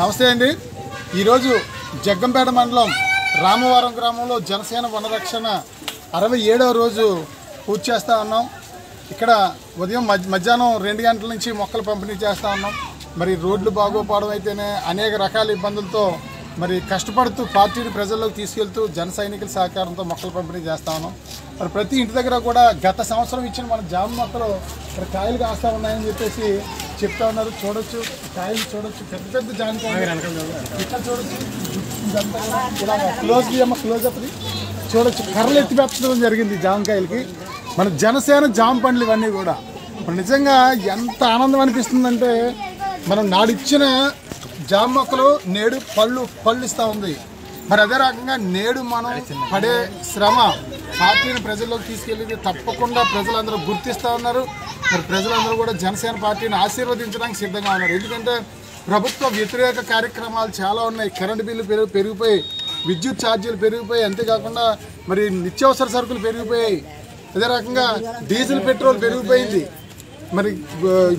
నమస్తే అండి. ఈరోజు జగ్గంపేట మండలం రామవరం గ్రామంలో జనసేన వనరక్షణ అరవై ఏడవ రోజు పూర్తి చేస్తూ ఉన్నాం. ఇక్కడ ఉదయం మధ్య మధ్యాహ్నం రెండు గంటల నుంచి మొక్కలు పంపిణీ చేస్తూ ఉన్నాం. మరి రోడ్లు బాగోపోవడం అయితేనే అనేక రకాల ఇబ్బందులతో మరి కష్టపడుతూ పార్టీని ప్రజల్లోకి తీసుకెళ్తూ జన సైనికుల సహకారంతో మొక్కలు పంపిణీ చేస్తా ఉన్నాం. మరి ప్రతి ఇంటి దగ్గర కూడా గత సంవత్సరం ఇచ్చిన మన జామ మొక్కలు ఇక్కడ కాయలు కాస్తా ఉన్నాయని చెప్పేసి చెప్తా ఉన్నారు. చూడొచ్చు కాయలు చూడొచ్చు పెద్ద పెద్ద జామకాయలు. ఇక్కడ చూడొచ్చు ఇలా క్లోజ్ అమ్మ క్లోజ్ అప్ చూడొచ్చు కర్రలు ఎత్తిపెట్టడం జరిగింది జామకాయలకి. మన జనసేన జామ పండ్లు ఇవన్నీ కూడా. నిజంగా ఎంత ఆనందం అనిపిస్తుందంటే మనం నాడిచ్చిన జామ మొక్కలు నేడు పళ్ళు పళ్ళు ఇస్తూ ఉంది. మరి అదే రకంగా నేడు మనం పడే శ్రమ పార్టీని ప్రజల్లోకి తీసుకెళ్ళేది తప్పకుండా ప్రజలందరూ గుర్తిస్తూ ఉన్నారు. మరి ప్రజలందరూ కూడా జనసేన పార్టీని ఆశీర్వదించడానికి సిద్ధంగా ఉన్నారు. ఎందుకంటే ప్రభుత్వ వ్యతిరేక కార్యక్రమాలు చాలా ఉన్నాయి. కరెంటు బిల్లు పెరుగు పెరిగిపోయి విద్యుత్ ఛార్జీలు పెరిగిపోయి అంతేకాకుండా మరి నిత్యావసర సరుకులు పెరిగిపోయాయి. అదే రకంగా డీజిల్ పెట్రోల్ పెరిగిపోయింది. మరి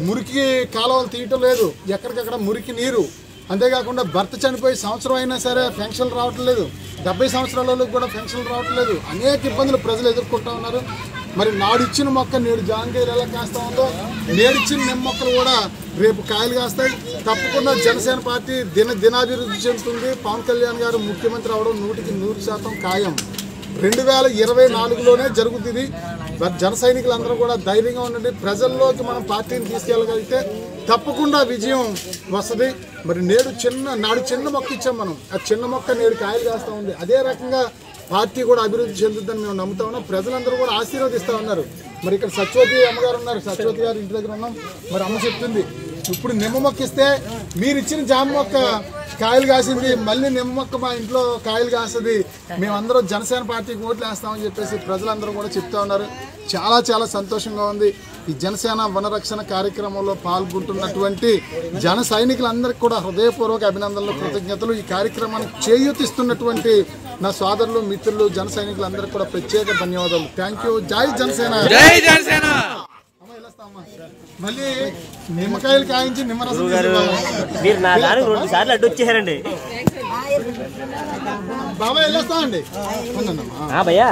మురికి కాలువలు తీయటం లేదు. ఎక్కడికక్కడ మురికి నీరు అంతేకాకుండా భర్త చనిపోయి సంవత్సరం అయినా సరే పెన్షన్లు రావటం లేదు. డెబ్బై సంవత్సరాలలో కూడా పెన్షన్లు రావటం లేదు. అనేక ఇబ్బందులు ప్రజలు ఎదుర్కొంటూ ఉన్నారు. మరి నాడిచ్చిన మొక్క నేడు జాంకాయలు ఎలా కాస్తా ఉందో నేడిచ్చిన నిమ్మ మొక్కలు కూడా రేపు కాయలు కాస్తాయి. తప్పకుండా జనసేన పార్టీ దిన దినాభివృద్ధి చెందుతుంది. పవన్ కళ్యాణ్ గారు ముఖ్యమంత్రి అవడం నూటికి నూరు శాతం ఖాయం. రెండు వేల ఇరవై నాలుగులోనే జరుగుతుంది. జన సైనికులందరూ కూడా ధైర్యంగా ఉండండి. ప్రజల్లోకి మనం పార్టీని తీసుకెళ్ళగలిగితే తప్పకుండా విజయం వస్తుంది. మరి నేడు చిన్న నాడు చిన్న మొక్క ఇచ్చాం మనం. ఆ చిన్న మొక్క నేడు కాయలు చేస్తూ ఉంది. అదే రకంగా పార్టీ కూడా అభివృద్ధి చెందుతుందని మేము నమ్ముతా ఉన్నాం. ప్రజలందరూ కూడా ఆశీర్వదిస్తూ ఉన్నారు. మరి ఇక్కడ సత్యవతి అమ్మగారు ఉన్నారు. సత్యవతి గారు ఇంటి దగ్గర ఉన్నాం. మరి అమ్మ చెప్తుంది ఇప్పుడు నిమ్మ మొక్క ఇస్తే మీరు ఇచ్చిన జామ మొక్క కాయలు కాసింది. మళ్ళీ నిమ్మక్క మా ఇంట్లో కాయలు కాస్తుంది. మేమందరం జనసేన పార్టీకి ఓట్లు వేస్తామని చెప్పేసి ప్రజలందరూ కూడా చెప్తా ఉన్నారు. చాలా చాలా సంతోషంగా ఉంది. ఈ జనసేన వనరక్షణ కార్యక్రమంలో పాల్గొంటున్నటువంటి జన సైనికులందరికీ కూడా హృదయపూర్వక అభినందనలు కృతజ్ఞతలు. ఈ కార్యక్రమాన్ని చేయూతిస్తున్నటువంటి నా సోదరులు మిత్రులు జన సైనికులందరికీ కూడా ప్రత్యేక ధన్యవాదాలు. థ్యాంక్ యూ జై జనసేన. జై జనసేన! మళ్ళీ నిమ్మకాయలు కాయించి నిమ్మరసం తీసి ఇవ్వాలి. మీరు నా దానికి రెండు సార్లు అడ్డు వచ్చేసారండి బాబాయ్ వెళ్ళొస్తామండి. భయ్యా